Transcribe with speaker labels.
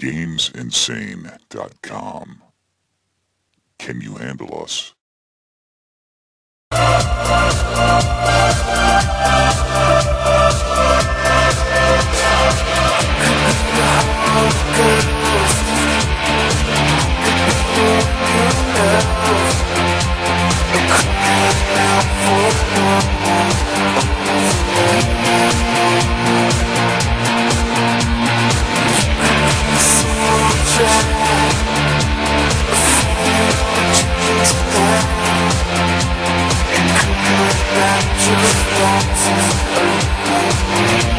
Speaker 1: GamesInsane.com. Can you handle us? Just got to open